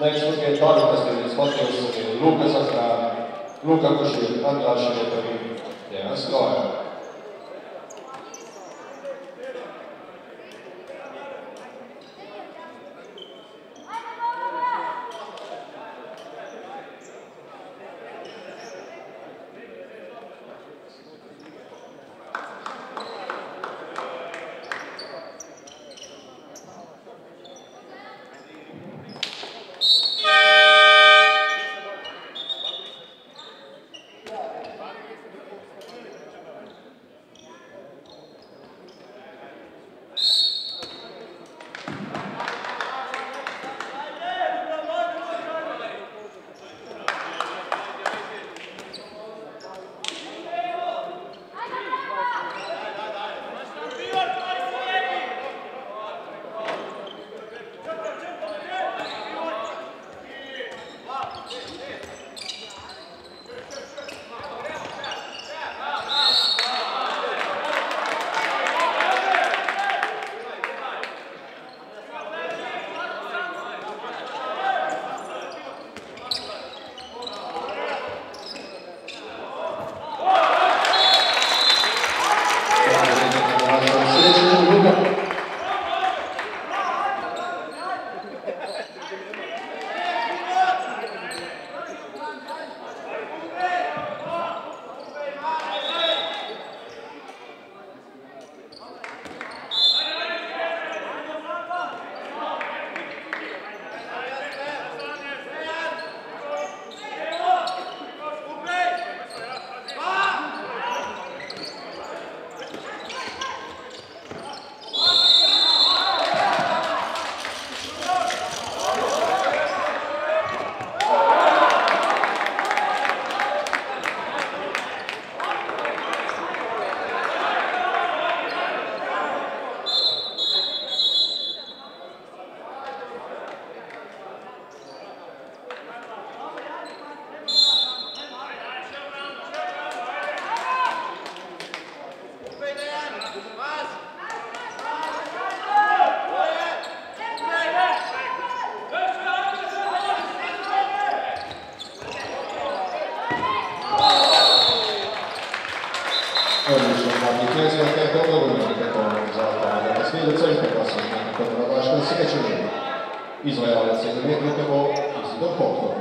Next week, Čorka ste bili, Smotri ste bili, Luka Zahran, Luka Košir, Andraš je pa dejansko. četvorica Interklasa, nakon prelaška sjećanje. Izvajalac je na vjetru kako Izidor Koktor.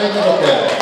はい、頑張って。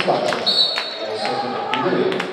preparados. Essa é a primeiro.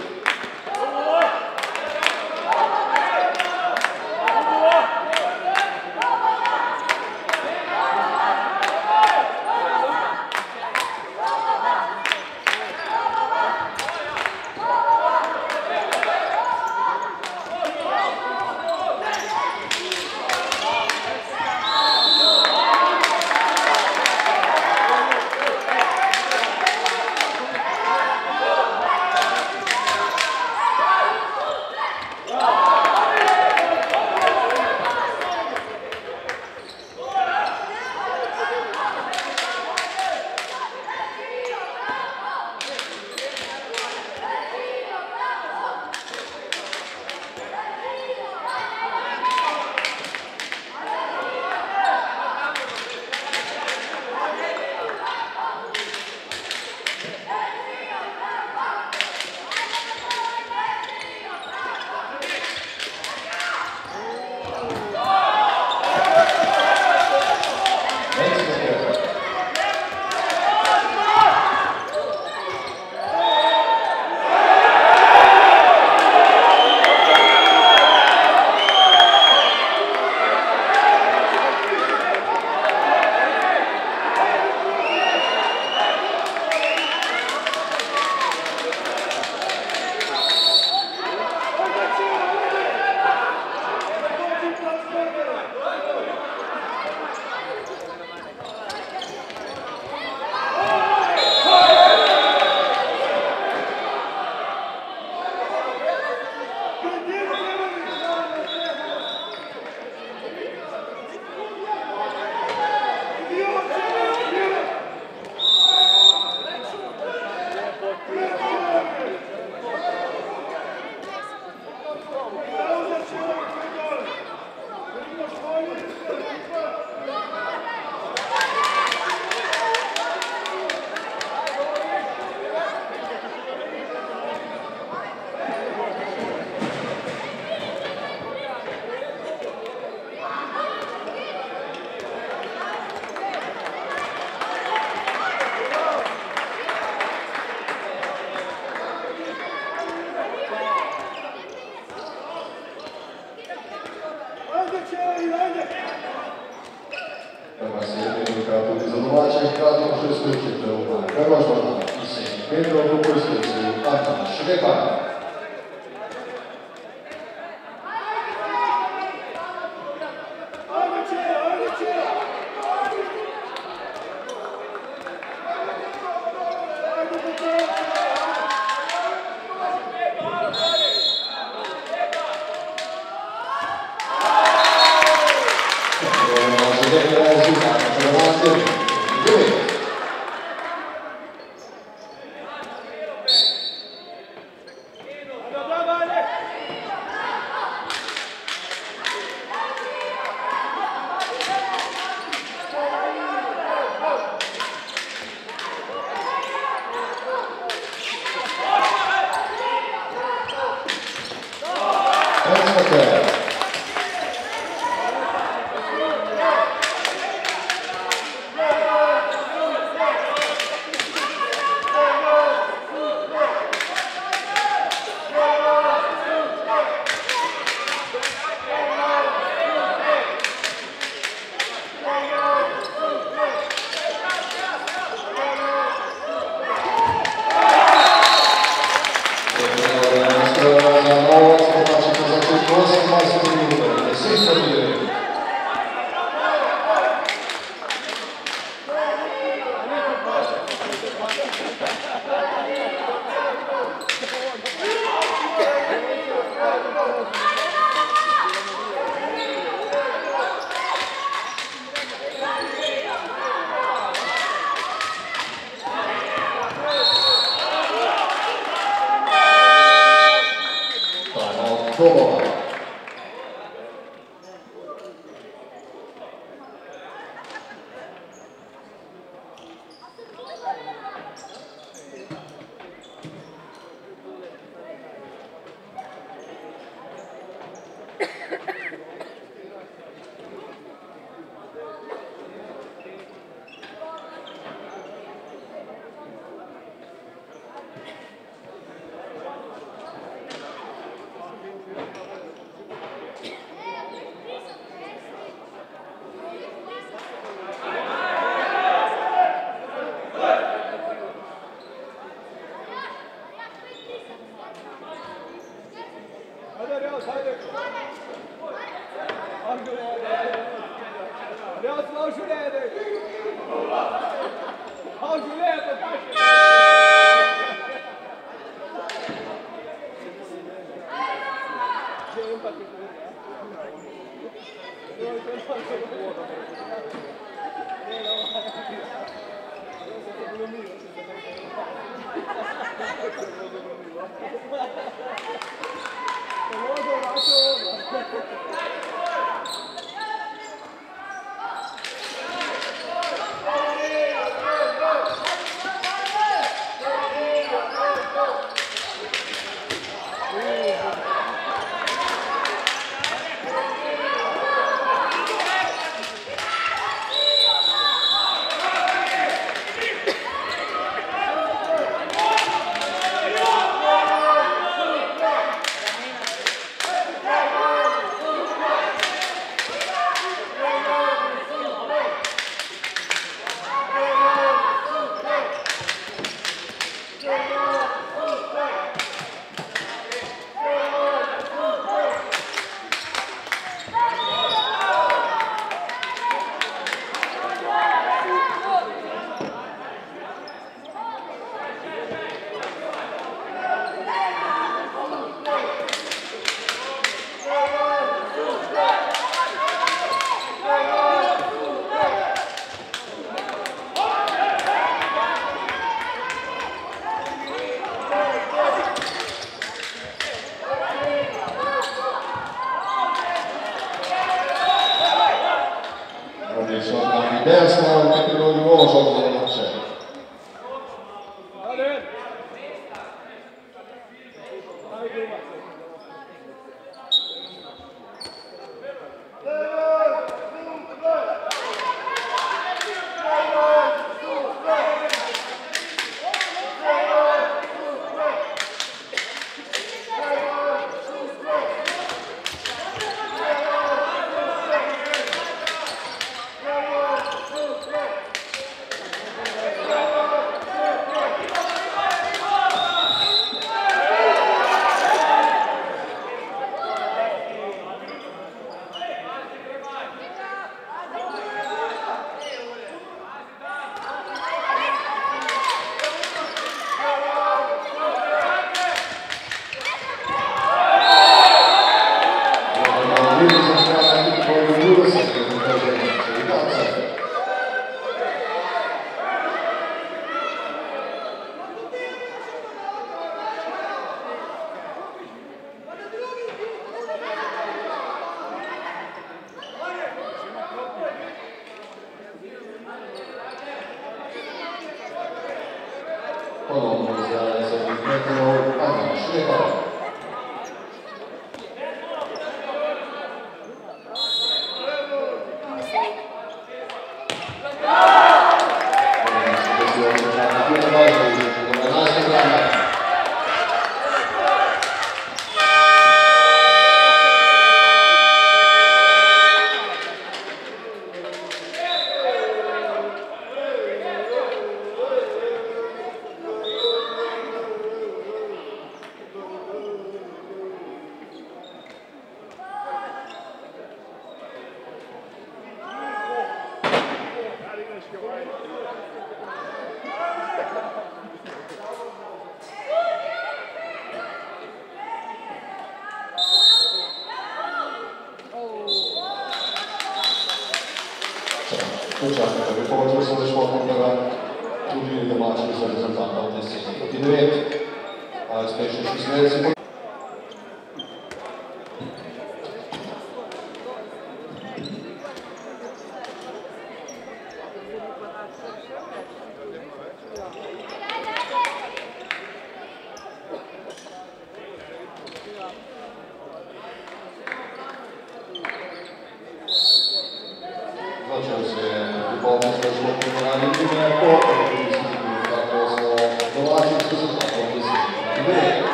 Thank you.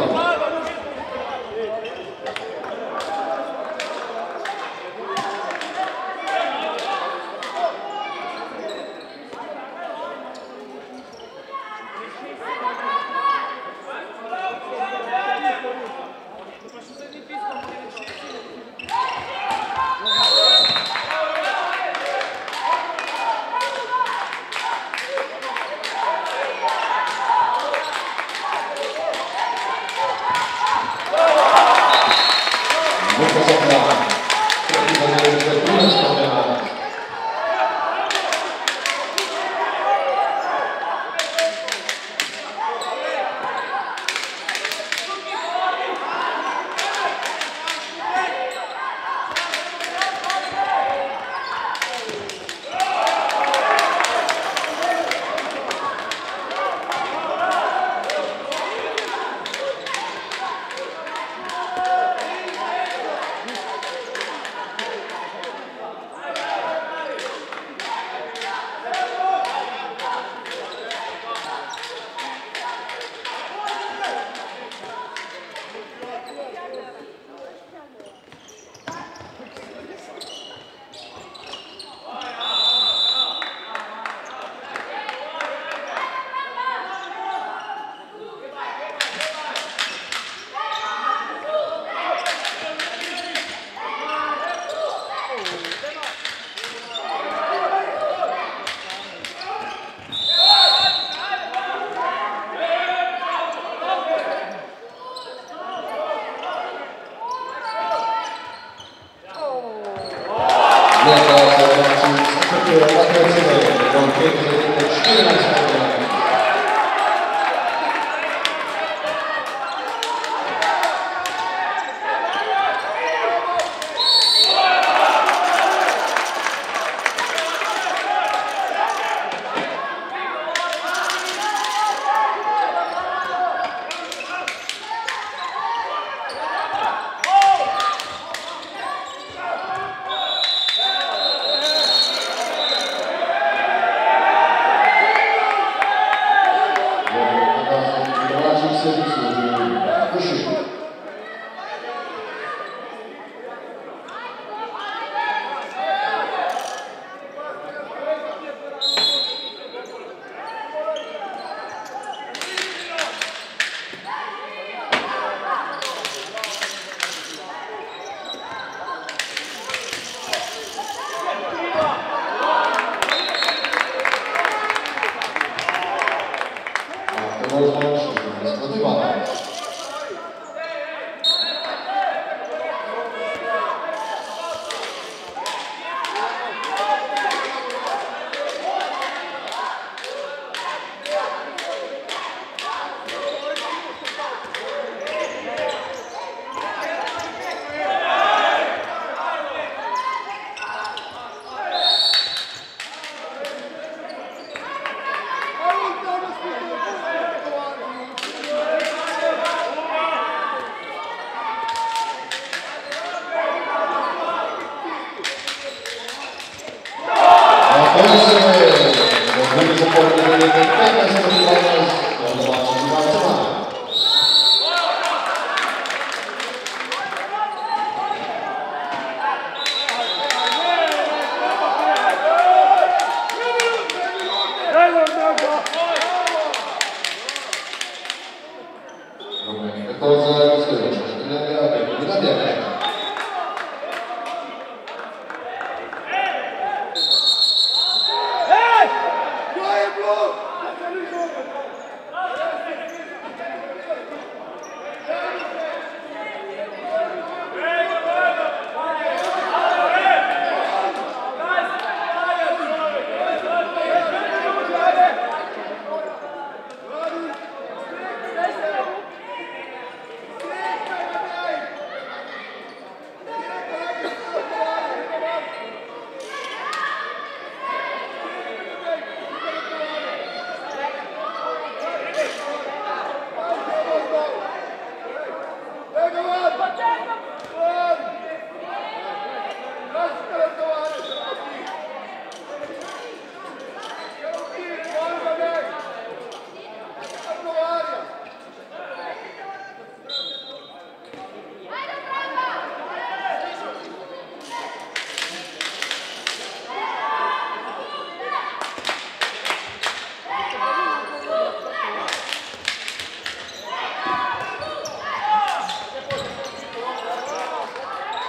Oh.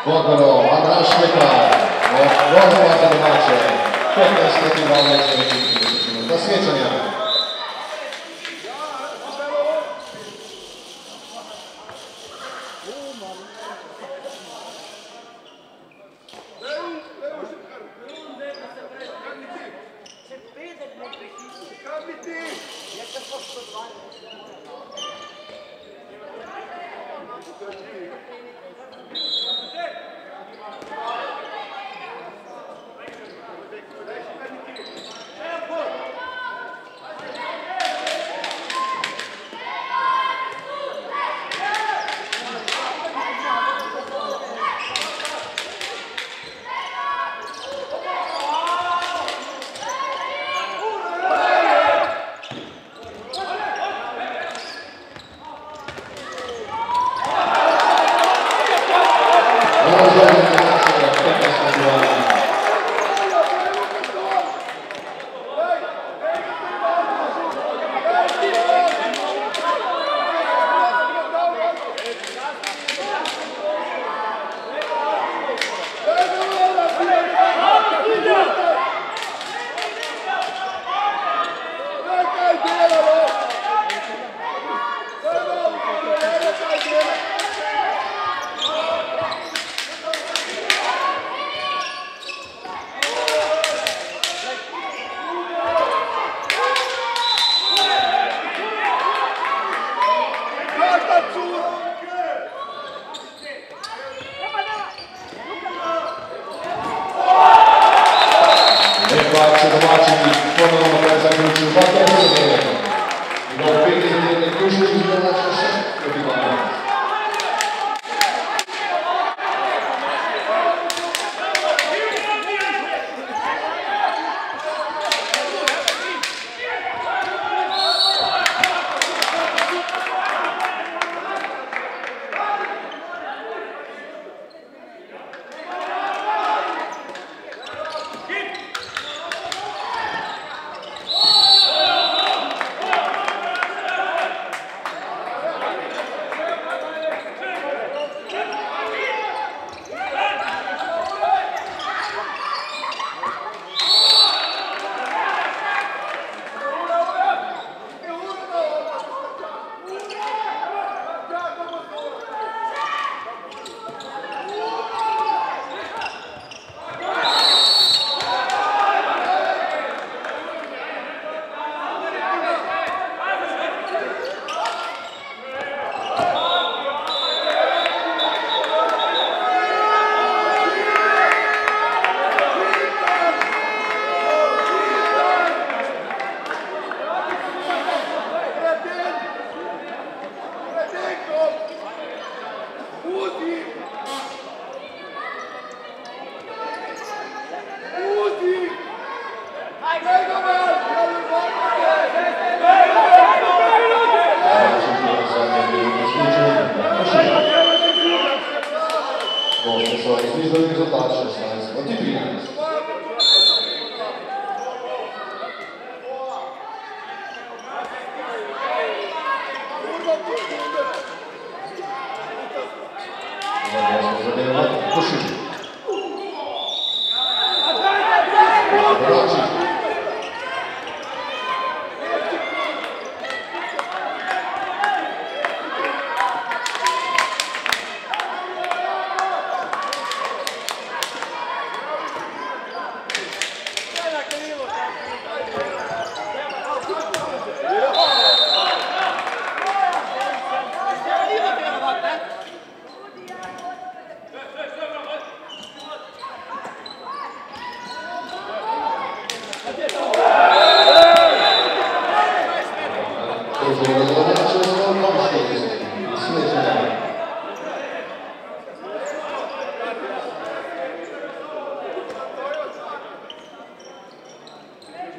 Wodoro, Adam Szmyka, Wodoro Macie, 15 walek z Wielkim Zasmiecenia.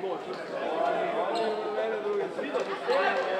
Thank you.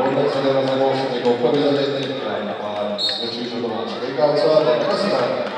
Golden State Rosen Wolves, Nicole Pavilion, and Zwyczaj Żudomaczka. I go outside, and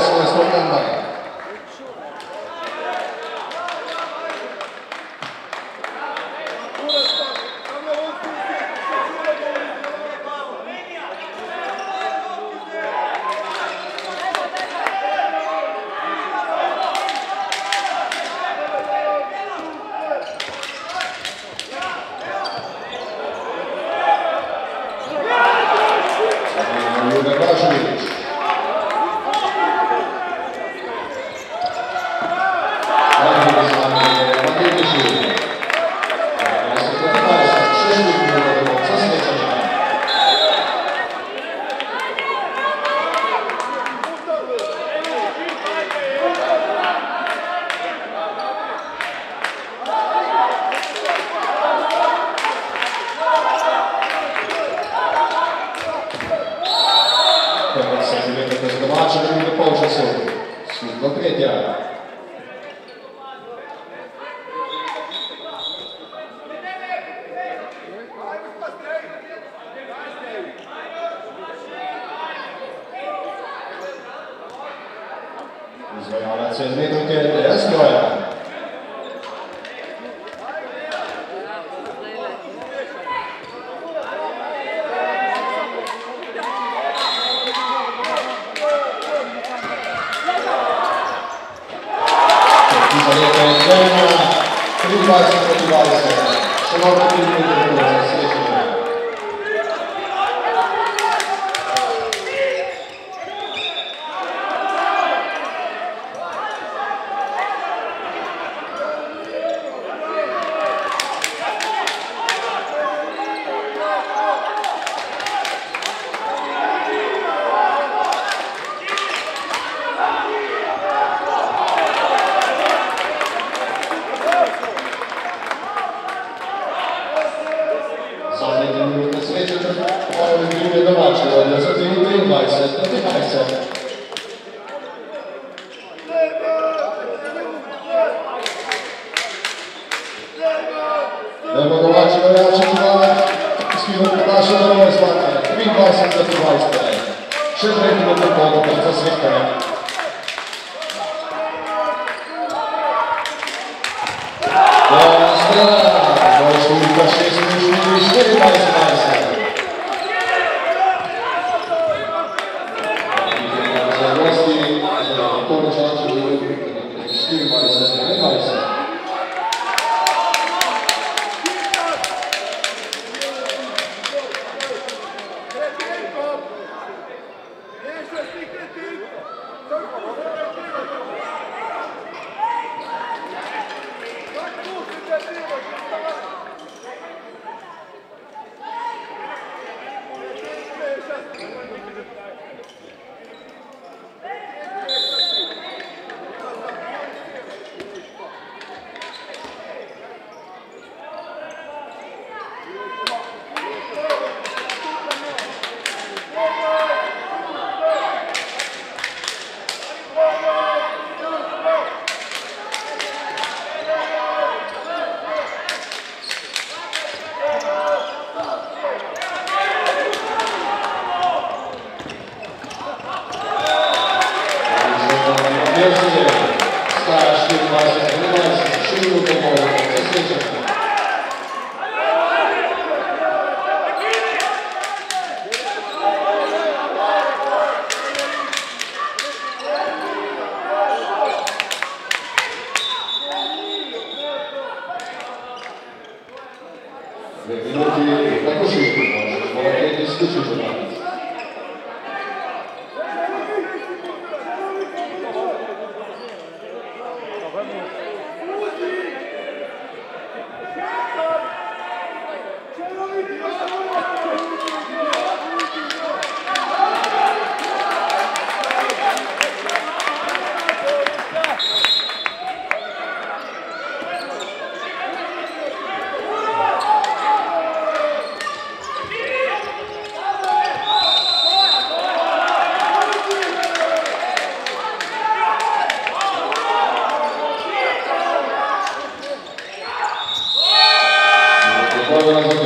しましょう。Nebo Kováček hledá třetí návrh svého Tomáše Verovi Zlaté. Výbal jsem za tu 20. Šedrý minutu po konce světka. Gracias.